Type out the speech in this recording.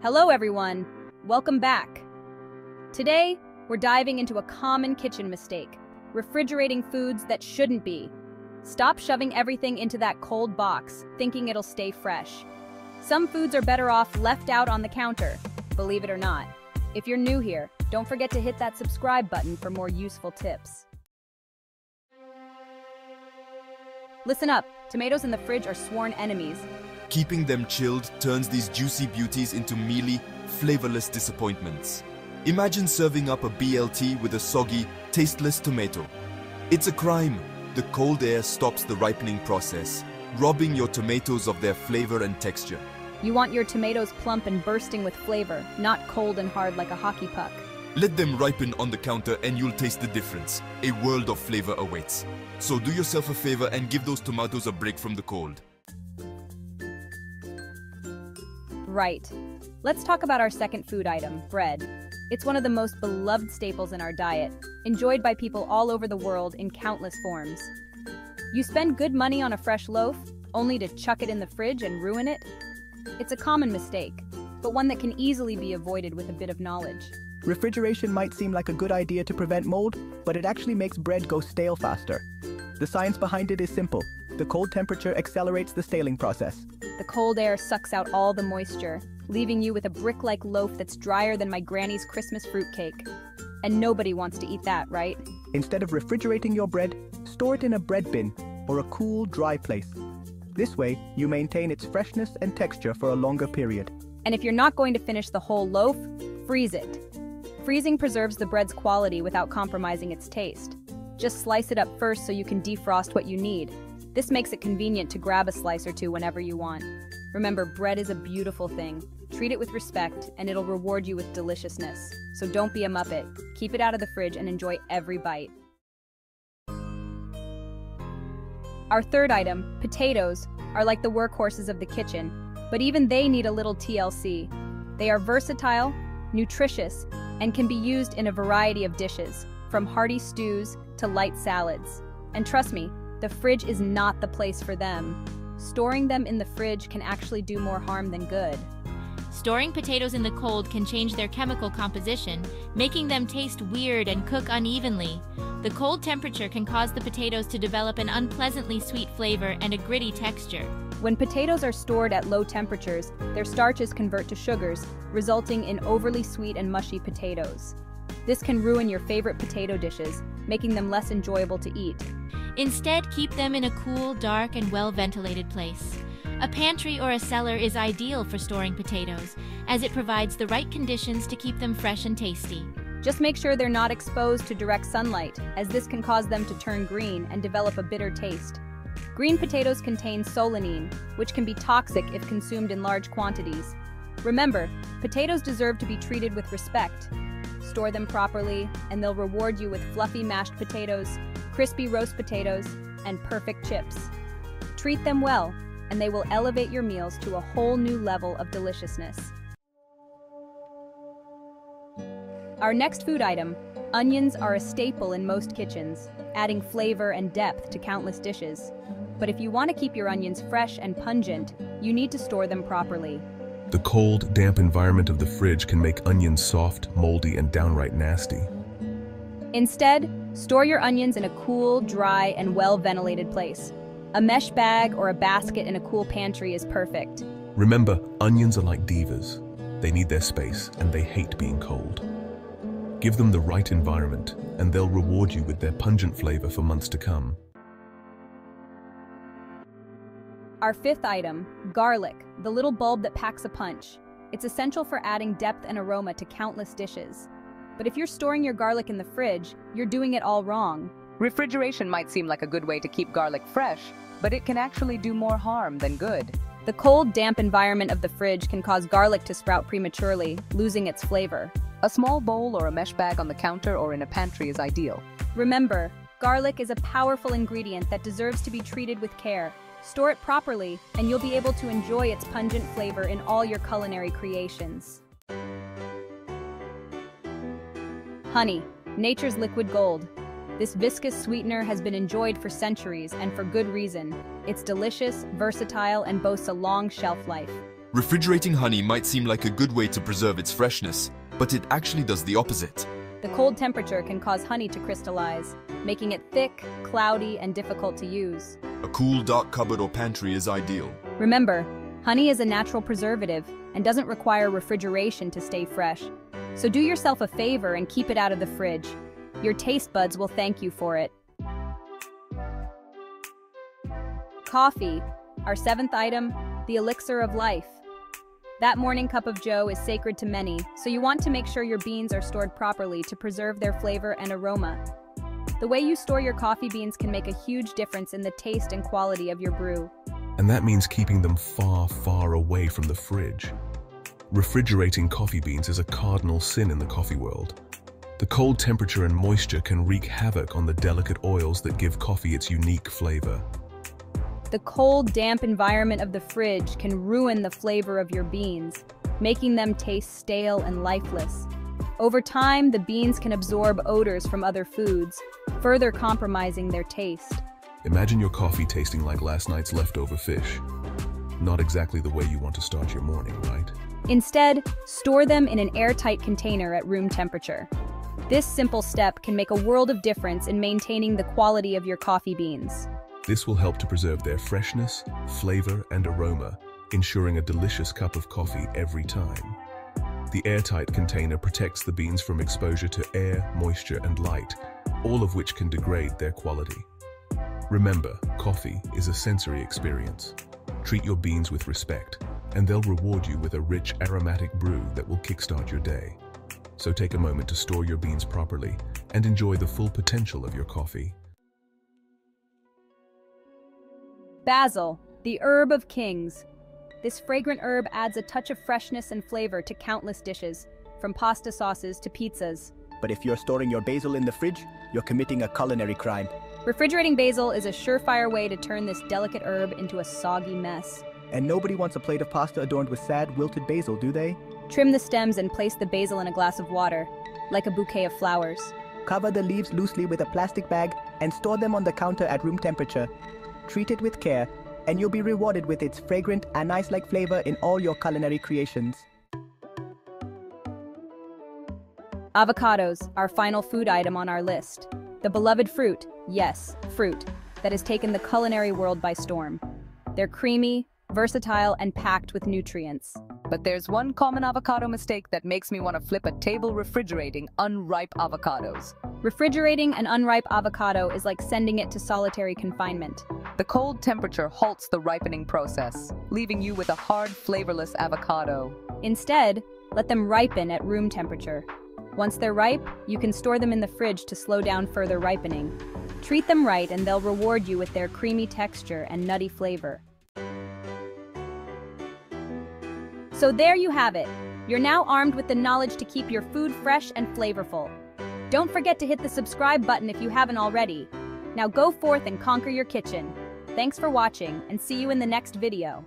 Hello, everyone. Welcome back. Today, we're diving into a common kitchen mistake refrigerating foods that shouldn't be. Stop shoving everything into that cold box, thinking it'll stay fresh. Some foods are better off left out on the counter, believe it or not. If you're new here, don't forget to hit that subscribe button for more useful tips. Listen up, tomatoes in the fridge are sworn enemies. Keeping them chilled turns these juicy beauties into mealy, flavorless disappointments. Imagine serving up a BLT with a soggy, tasteless tomato. It's a crime. The cold air stops the ripening process, robbing your tomatoes of their flavor and texture. You want your tomatoes plump and bursting with flavor, not cold and hard like a hockey puck. Let them ripen on the counter and you'll taste the difference. A world of flavor awaits. So do yourself a favor and give those tomatoes a break from the cold. Right. Let's talk about our second food item, bread. It's one of the most beloved staples in our diet, enjoyed by people all over the world in countless forms. You spend good money on a fresh loaf, only to chuck it in the fridge and ruin it? It's a common mistake, but one that can easily be avoided with a bit of knowledge. Refrigeration might seem like a good idea to prevent mold, but it actually makes bread go stale faster. The science behind it is simple. The cold temperature accelerates the staling process. The cold air sucks out all the moisture, leaving you with a brick-like loaf that's drier than my granny's Christmas fruitcake. And nobody wants to eat that, right? Instead of refrigerating your bread, store it in a bread bin or a cool, dry place. This way, you maintain its freshness and texture for a longer period. And if you're not going to finish the whole loaf, freeze it. Freezing preserves the bread's quality without compromising its taste. Just slice it up first so you can defrost what you need. This makes it convenient to grab a slice or two whenever you want. Remember, bread is a beautiful thing. Treat it with respect, and it'll reward you with deliciousness. So don't be a muppet. Keep it out of the fridge and enjoy every bite. Our third item, potatoes, are like the workhorses of the kitchen, but even they need a little TLC. They are versatile, nutritious, and can be used in a variety of dishes, from hearty stews to light salads. And trust me, the fridge is not the place for them. Storing them in the fridge can actually do more harm than good. Storing potatoes in the cold can change their chemical composition, making them taste weird and cook unevenly. The cold temperature can cause the potatoes to develop an unpleasantly sweet flavor and a gritty texture. When potatoes are stored at low temperatures, their starches convert to sugars, resulting in overly sweet and mushy potatoes. This can ruin your favorite potato dishes, making them less enjoyable to eat. Instead, keep them in a cool, dark, and well-ventilated place. A pantry or a cellar is ideal for storing potatoes, as it provides the right conditions to keep them fresh and tasty. Just make sure they're not exposed to direct sunlight, as this can cause them to turn green and develop a bitter taste. Green potatoes contain solanine, which can be toxic if consumed in large quantities. Remember, potatoes deserve to be treated with respect. Store them properly, and they'll reward you with fluffy mashed potatoes, crispy roast potatoes, and perfect chips. Treat them well, and they will elevate your meals to a whole new level of deliciousness. Our next food item, onions are a staple in most kitchens, adding flavor and depth to countless dishes. But if you want to keep your onions fresh and pungent, you need to store them properly. The cold, damp environment of the fridge can make onions soft, moldy, and downright nasty. Instead, store your onions in a cool, dry, and well-ventilated place. A mesh bag or a basket in a cool pantry is perfect. Remember, onions are like divas. They need their space, and they hate being cold. Give them the right environment, and they'll reward you with their pungent flavor for months to come. Our fifth item, garlic, the little bulb that packs a punch. It's essential for adding depth and aroma to countless dishes. But if you're storing your garlic in the fridge, you're doing it all wrong. Refrigeration might seem like a good way to keep garlic fresh, but it can actually do more harm than good. The cold, damp environment of the fridge can cause garlic to sprout prematurely, losing its flavor. A small bowl or a mesh bag on the counter or in a pantry is ideal. Remember, garlic is a powerful ingredient that deserves to be treated with care. Store it properly, and you'll be able to enjoy its pungent flavor in all your culinary creations. Honey, nature's liquid gold. This viscous sweetener has been enjoyed for centuries and for good reason. It's delicious, versatile, and boasts a long shelf life. Refrigerating honey might seem like a good way to preserve its freshness, but it actually does the opposite. The cold temperature can cause honey to crystallize, making it thick, cloudy, and difficult to use. A cool, dark cupboard or pantry is ideal. Remember, honey is a natural preservative and doesn't require refrigeration to stay fresh. So do yourself a favor and keep it out of the fridge. Your taste buds will thank you for it. Coffee, our seventh item, the elixir of life. That morning cup of joe is sacred to many, so you want to make sure your beans are stored properly to preserve their flavor and aroma. The way you store your coffee beans can make a huge difference in the taste and quality of your brew. And that means keeping them far, far away from the fridge. Refrigerating coffee beans is a cardinal sin in the coffee world. The cold temperature and moisture can wreak havoc on the delicate oils that give coffee its unique flavor. The cold, damp environment of the fridge can ruin the flavor of your beans, making them taste stale and lifeless. Over time, the beans can absorb odors from other foods, further compromising their taste. Imagine your coffee tasting like last night's leftover fish. Not exactly the way you want to start your morning, right? Instead, store them in an airtight container at room temperature. This simple step can make a world of difference in maintaining the quality of your coffee beans. This will help to preserve their freshness, flavor, and aroma, ensuring a delicious cup of coffee every time. The airtight container protects the beans from exposure to air, moisture, and light, all of which can degrade their quality. Remember, coffee is a sensory experience. Treat your beans with respect, and they'll reward you with a rich, aromatic brew that will kickstart your day. So take a moment to store your beans properly and enjoy the full potential of your coffee. Basil, the herb of kings. This fragrant herb adds a touch of freshness and flavor to countless dishes, from pasta sauces to pizzas. But if you're storing your basil in the fridge, you're committing a culinary crime. Refrigerating basil is a surefire way to turn this delicate herb into a soggy mess. And nobody wants a plate of pasta adorned with sad, wilted basil, do they? Trim the stems and place the basil in a glass of water, like a bouquet of flowers. Cover the leaves loosely with a plastic bag and store them on the counter at room temperature. Treat it with care, and you'll be rewarded with its fragrant anise-like flavor in all your culinary creations. Avocados, our final food item on our list. The beloved fruit, yes, fruit, that has taken the culinary world by storm. They're creamy, versatile, and packed with nutrients. But there's one common avocado mistake that makes me want to flip a table refrigerating unripe avocados. Refrigerating an unripe avocado is like sending it to solitary confinement. The cold temperature halts the ripening process, leaving you with a hard, flavorless avocado. Instead, let them ripen at room temperature. Once they're ripe, you can store them in the fridge to slow down further ripening. Treat them right and they'll reward you with their creamy texture and nutty flavor. So there you have it. You're now armed with the knowledge to keep your food fresh and flavorful. Don't forget to hit the subscribe button if you haven't already. Now go forth and conquer your kitchen. Thanks for watching and see you in the next video.